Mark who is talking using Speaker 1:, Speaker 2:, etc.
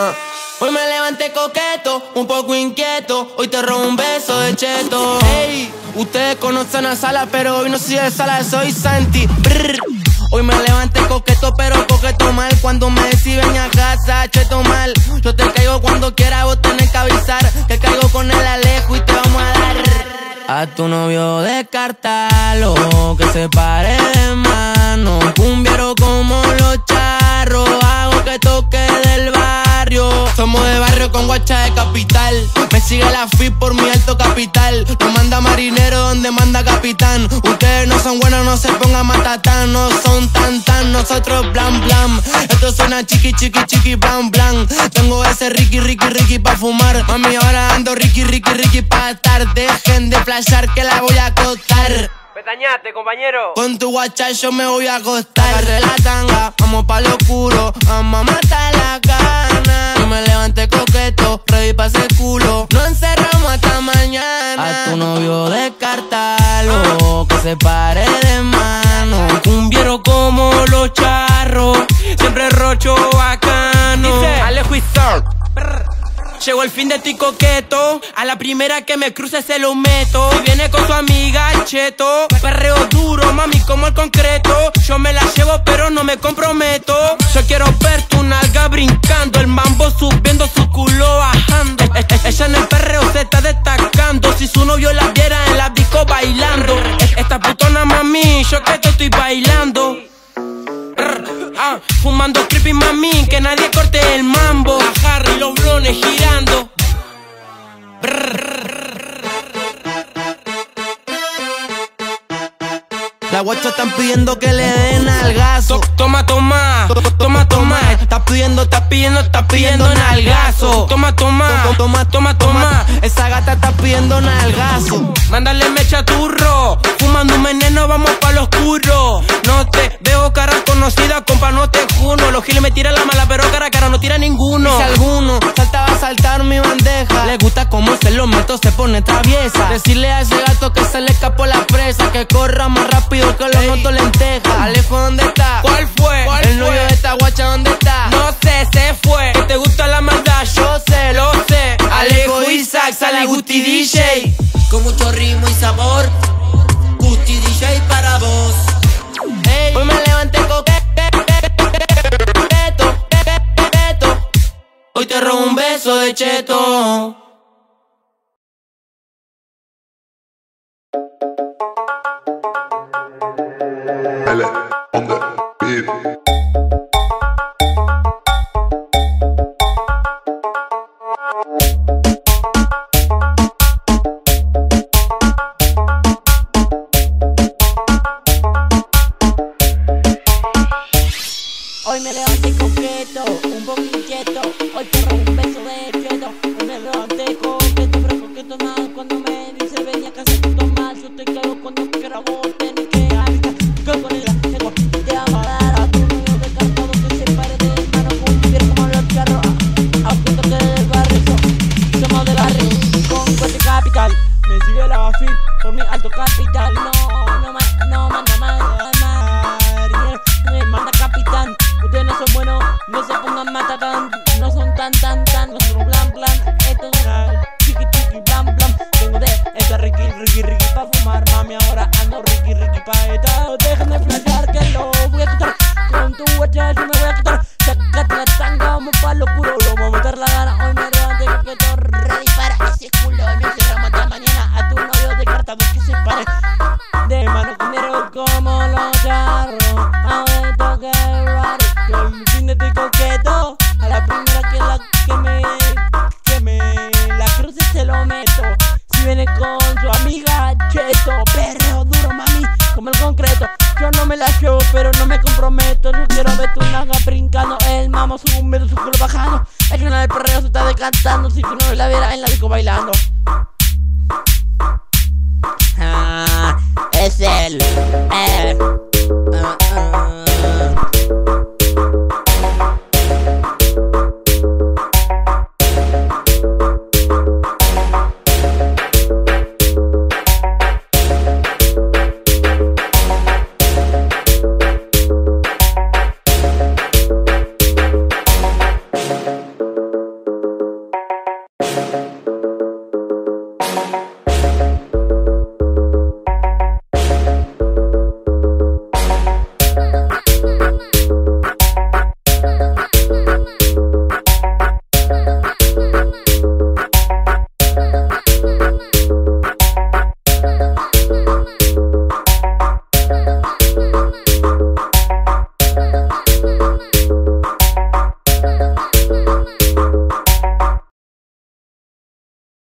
Speaker 1: Ah. Hoy me levanté coqueto, un poco inquieto. Hoy te robo un beso de cheto. Hey, ustedes conocen a Sala, pero hoy no soy de Sala, soy Santi. Hoy me levanté coqueto, pero coqueto mal. Cuando me decís ven a casa, cheto mal. Yo te caigo cuando quiera, vos tenés que avisar. Que caigo con el alejo y te vamos a dar. A tu novio descartalo, que se pare de mano. Cumbiero como los charros, hago que toque del. Somos de barrio con guacha de capital. Me sigue la FIP por mi alto capital. No manda marinero donde manda capitán. Ustedes no son buenos, no se pongan matatán. No son tan tan, nosotros blan blan. Esto suena chiqui chiqui chiqui blan blan. Tengo ese Ricky Ricky Ricky pa' fumar. Mami, ahora ando Ricky Ricky Ricky pa' estar. Dejen de flashar que la voy a acostar.
Speaker 2: Petañate, compañero.
Speaker 1: Con tu guacha yo me voy a acostar. Agarré la tanga, vamos pa' lo oscuro. Vamos a matar la gana. Me levanté coqueto, ready pa' ese culo. No encerramos hasta mañana. A tu novio descartalo, que se pare de mano. Cumbiero como los charros, siempre rocho bacano.
Speaker 2: Dice Alejo y.
Speaker 1: Llegó el fin de ti coqueto, a la primera que me cruce se lo meto. Viene con su amiga el cheto, perreo duro, mami como el concreto. Yo me la llevo pero no me comprometo. Yo quiero ver tu nalga brincando, el mambo subiendo, su culo bajando. Mami, que nadie corte el mambo. A Harry los blones girando. La guacha están pidiendo que le den algazo. Toma, toma, toma, toma. Está pidiendo, está pidiendo, está pidiendo nalgazo. Toma, toma, toma, toma, toma. Esa gata está pidiendo nalgazo. Mándale mecha turro. Los giles me tiran la mala, pero cara a cara no tira ninguno. Si alguno saltaba a saltar mi bandeja, le gusta cómo se lo meto, se pone traviesa. Decirle a ese gato que se le escapó la presa, que corra más rápido que los noto lentejas. Alejo, ¿dónde está? ¿Cuál fue? El novio de esta guacha, ¿dónde está? No sé, se fue. Que te gusta la maldad, yo sé, lo sé. Alejo Isaac, sale Gusti DJ.
Speaker 3: Con mucho ritmo y sabor.
Speaker 1: Beso de cheto.
Speaker 4: Ricky, Ricky, pa' fumar. Mami, ahora ando Ricky, Ricky pa' esta. Dejen de flashear que lo voy a quitar. Con tu guacha Cheto Perreo duro mami Como el concreto Yo no me la llevo pero no me comprometo Yo quiero ver tu naga brincando El mamo su un metro su culo bajando El canal del perreo se está decantando Si tú no la viera en la disco bailando Ah, es él. Eh, ah, ah.